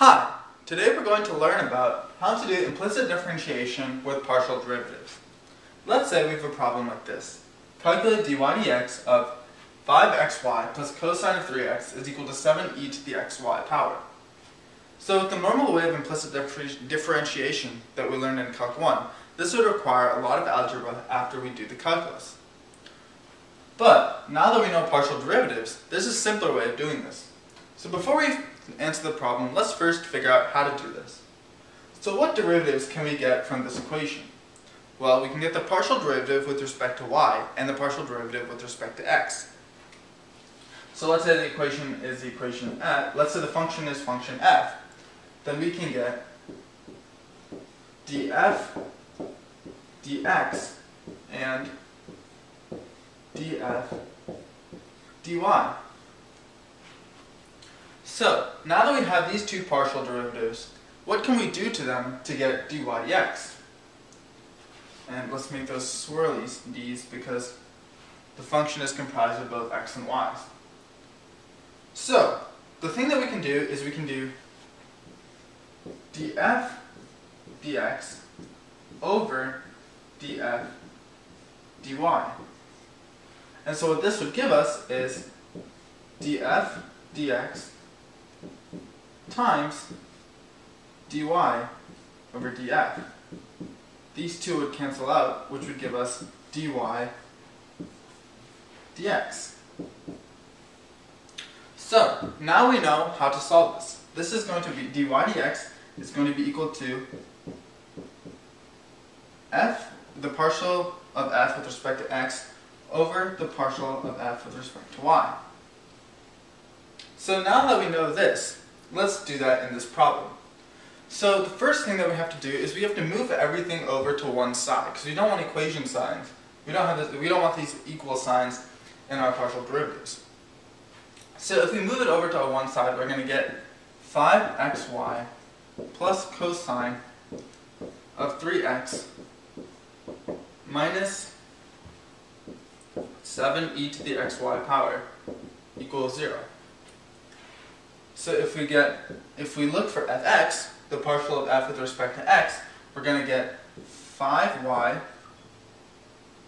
Hi! Today we're going to learn about how to do implicit differentiation with partial derivatives. Let's say we have a problem like this. Calculate dy dx of 5xy plus cosine of 3x is equal to 7e to the xy power. So with the normal way of implicit differentiation that we learned in Calc 1, this would require a lot of algebra after we do the calculus. But now that we know partial derivatives, there's a simpler way of doing this. So before we answer the problem, let's first figure out how to do this. So what derivatives can we get from this equation? Well, we can get the partial derivative with respect to y and the partial derivative with respect to x. So let's say the equation is the equation f, let's say the function is function f, then we can get df dx and df dy. So, now that we have these two partial derivatives, what can we do to them to get dy dx? And let's make those swirlies d's because the function is comprised of both x and y's. So, the thing that we can do is we can do df dx over df dy. And so what this would give us is df dx times dy over df. These two would cancel out, which would give us dy dx. So, now we know how to solve this. This is going to be dy dx is going to be equal to f, the partial of f with respect to x, over the partial of f with respect to y. So now that we know this, let's do that in this problem. So the first thing that we have to do is we have to move everything over to one side because we don't want equation signs. We don't have this, we don't want these equal signs in our partial derivatives. So if we move it over to one side, we're going to get 5xy plus cosine of 3x minus 7e to the xy power equals 0. So if we get, if we look for fx, the partial of f with respect to x, we're going to get 5y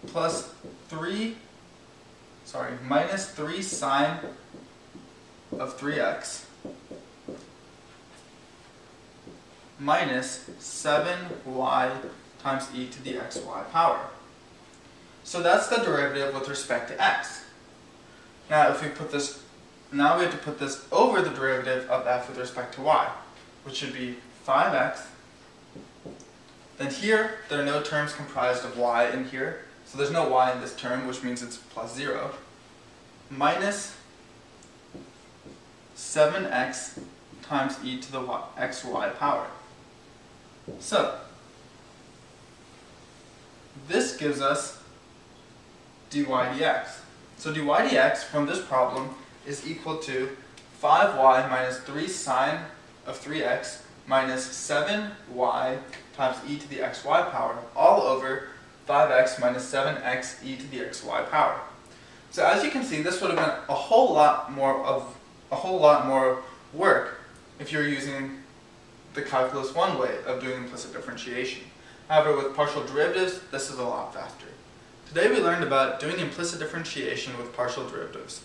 plus 3, sorry, minus 3 sine of 3x minus 7y times e to the xy power. So that's the derivative with respect to x. Now if we put this, now we have to put this over the derivative of f with respect to y, which should be 5x. Then here, there are no terms comprised of y in here, so there's no y in this term, which means it's plus 0, minus 7x times e to the y, xy power. So, this gives us dy dx. So dy dx from this problem is equal to 5y minus 3 sine of 3x minus 7y times e to the xy power all over 5x minus 7x e to the xy power. So as you can see, this would have been a whole lot more of a whole lot more work if you're using the calculus one way of doing implicit differentiation. However, with partial derivatives, this is a lot faster. Today we learned about doing implicit differentiation with partial derivatives.